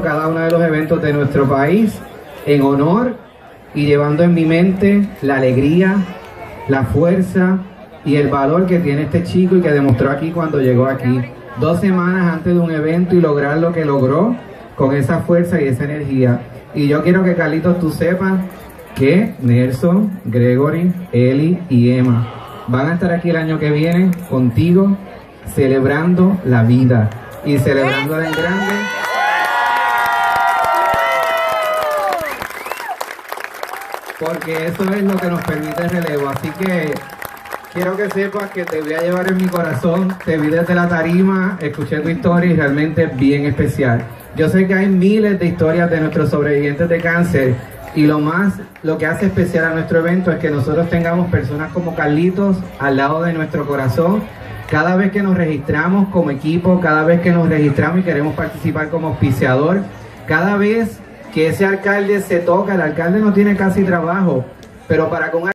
cada uno de los eventos de nuestro país en honor y llevando en mi mente la alegría, la fuerza y el valor que tiene este chico y que demostró aquí cuando llegó aquí. Dos semanas antes de un evento y lograr lo que logró con esa fuerza y esa energía. Y yo quiero que Carlitos tú sepas que Nelson, Gregory, Eli y Emma van a estar aquí el año que viene contigo celebrando la vida y celebrando en grande. Porque eso es lo que nos permite el relevo. Así que quiero que sepas que te voy a llevar en mi corazón, te vi desde la tarima, escuché tu historia y realmente bien especial. Yo sé que hay miles de historias de nuestros sobrevivientes de cáncer y lo más, lo que hace especial a nuestro evento es que nosotros tengamos personas como Carlitos al lado de nuestro corazón. Cada vez que nos registramos como equipo, cada vez que nos registramos y queremos participar como auspiciador, cada vez que ese alcalde se toca, el alcalde no tiene casi trabajo, pero para con